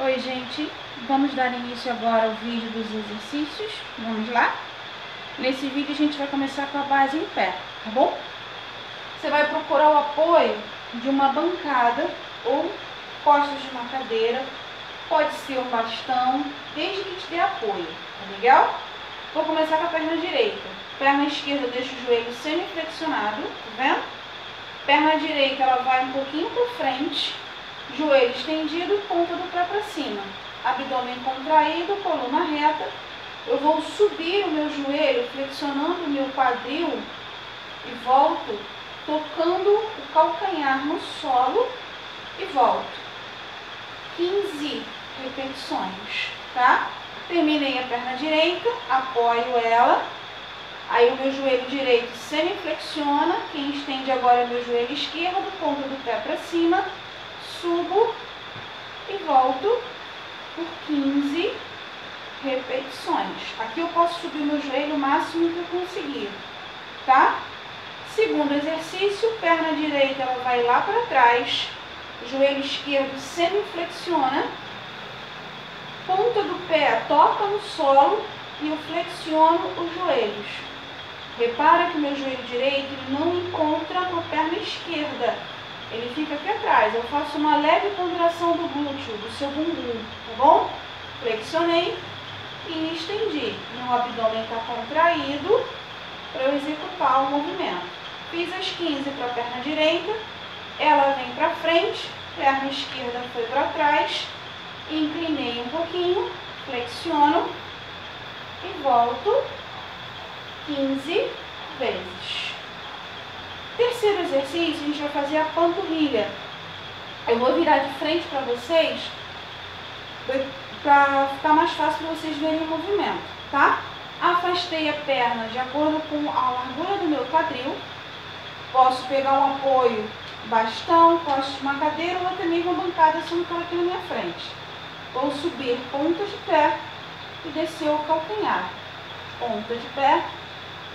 Oi, gente. Vamos dar início agora ao vídeo dos exercícios. Vamos lá? Nesse vídeo a gente vai começar com a base em pé, tá bom? Você vai procurar o apoio de uma bancada ou costas de uma cadeira. Pode ser um bastão, desde que te dê apoio, tá legal? Vou começar com a perna direita. Perna esquerda deixa o joelho semi-flexionado, tá vendo? Perna direita ela vai um pouquinho para frente joelho estendido, ponta do pé para cima, abdômen contraído, coluna reta. Eu vou subir o meu joelho, flexionando o meu quadril e volto, tocando o calcanhar no solo e volto. 15 repetições, tá? Terminei a perna direita, apoio ela. Aí o meu joelho direito semi-flexiona. Quem estende agora é o meu joelho esquerdo, ponta do pé para cima subo e volto por 15 repetições. Aqui eu posso subir meu joelho o máximo que eu conseguir, tá? Segundo exercício, perna direita ela vai lá para trás, joelho esquerdo semi-flexiona, ponta do pé toca no solo e eu flexiono os joelhos. Repara que meu joelho direito não encontra a perna esquerda, ele fica aqui atrás. Eu faço uma leve contração do glúteo, do seu bumbum, tá bom? Flexionei e estendi. Meu abdômen está contraído para eu executar o movimento. Fiz as 15 para a perna direita, ela vem para frente, perna esquerda foi para trás, inclinei um pouquinho, flexiono e volto 15 vezes. Terceiro exercício, a gente vai fazer a panturrilha. Eu vou virar de frente para vocês, para ficar mais fácil para vocês verem o movimento, tá? Afastei a perna de acordo com a largura do meu quadril. Posso pegar um apoio, bastão, posso uma cadeira ou até mesmo uma bancada, se não está aqui na minha frente. Vou subir ponta de pé e descer o calcanhar. Ponta de pé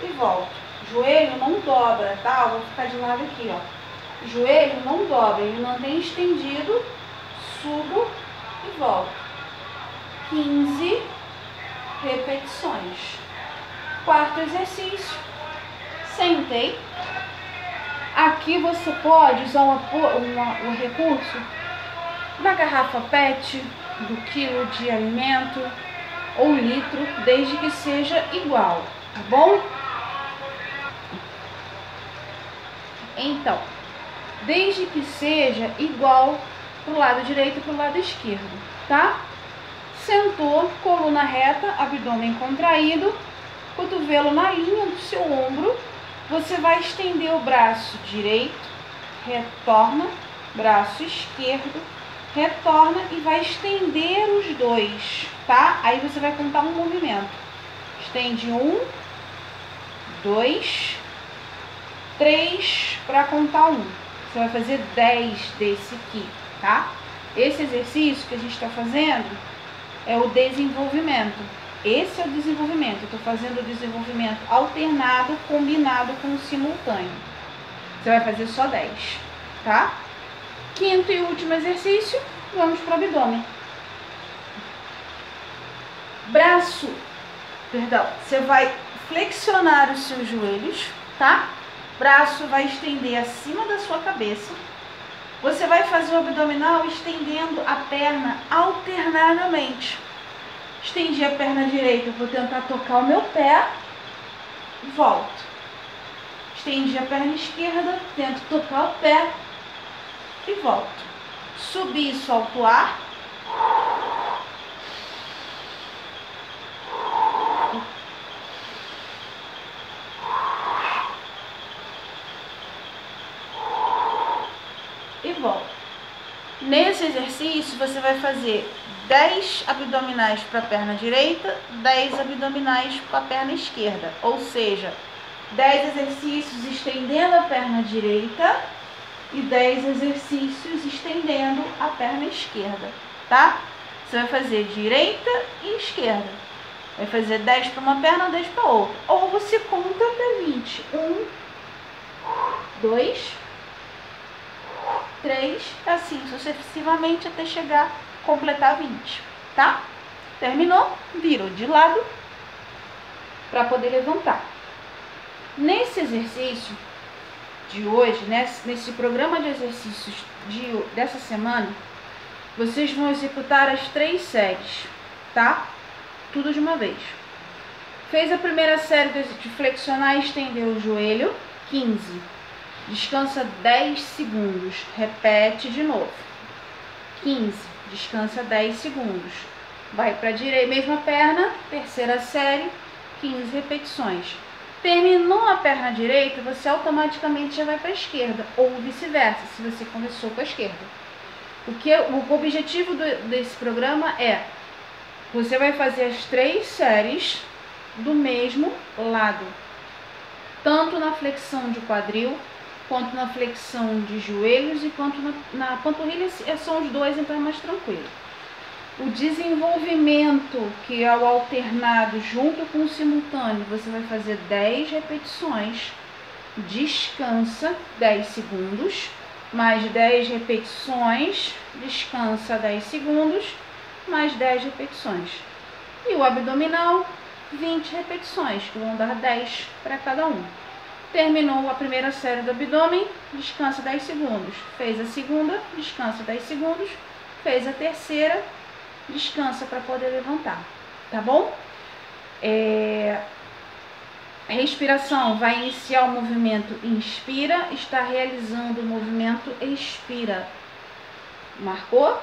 e volto. Joelho não dobra, tá? Eu vou ficar de lado aqui, ó. Joelho não dobra, ele mantém estendido, subo e volto. 15 repetições. Quarto exercício. Sentei. Aqui você pode usar o, um, um recurso da garrafa PET, do quilo de alimento ou litro, desde que seja igual, tá bom? Então, desde que seja igual para o lado direito e para o lado esquerdo, tá? Sentou, coluna reta, abdômen contraído, cotovelo na linha do seu ombro. Você vai estender o braço direito, retorna, braço esquerdo, retorna e vai estender os dois, tá? Aí você vai contar um movimento. Estende um, dois, 3 para contar um. Você vai fazer 10 desse aqui, tá? Esse exercício que a gente está fazendo é o desenvolvimento. Esse é o desenvolvimento. Eu estou fazendo o desenvolvimento alternado, combinado com o simultâneo. Você vai fazer só 10, tá? Quinto e último exercício, vamos para o abdômen. Braço, perdão, você vai flexionar os seus joelhos, tá? Braço vai estender acima da sua cabeça. Você vai fazer o abdominal estendendo a perna alternadamente. Estendi a perna direita, vou tentar tocar o meu pé, volto. Estendi a perna esquerda, tento tocar o pé e volto. Subi e solto o ar. Nesse exercício, você vai fazer 10 abdominais para a perna direita, 10 abdominais para a perna esquerda. Ou seja, 10 exercícios estendendo a perna direita e 10 exercícios estendendo a perna esquerda, tá? Você vai fazer direita e esquerda. Vai fazer 10 para uma perna, 10 para outra. Ou você conta até 20. 1, 2, 3, assim sucessivamente até chegar completar 20, tá? Terminou, virou de lado para poder levantar. Nesse exercício de hoje, nesse, nesse programa de exercícios de, dessa semana, vocês vão executar as três séries, tá? Tudo de uma vez. Fez a primeira série de flexionar e estender o joelho, 15. Descansa 10 segundos. Repete de novo. 15. Descansa 10 segundos. Vai para a direita, mesma perna, terceira série, 15 repetições. Terminou a perna direita, você automaticamente já vai para a esquerda, ou vice-versa, se você começou com a esquerda. O, que, o objetivo do, desse programa é, você vai fazer as três séries do mesmo lado, tanto na flexão de quadril, quanto na flexão de joelhos e quanto na, na panturrilha, são os dois, então é mais tranquilo. O desenvolvimento, que é o alternado junto com o simultâneo, você vai fazer 10 repetições, descansa 10 segundos, mais 10 repetições, descansa 10 segundos, mais 10 repetições. E o abdominal, 20 repetições, que vão dar 10 para cada um. Terminou a primeira série do abdômen, descansa 10 segundos. Fez a segunda, descansa 10 segundos. Fez a terceira, descansa para poder levantar, tá bom? É... Respiração, vai iniciar o movimento inspira, está realizando o movimento expira. Marcou?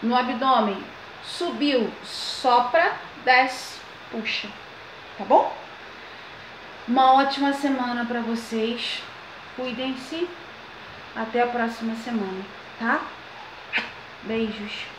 No abdômen, subiu, sopra, desce, puxa. Tá bom? Uma ótima semana para vocês. Cuidem-se. Até a próxima semana, tá? Beijos.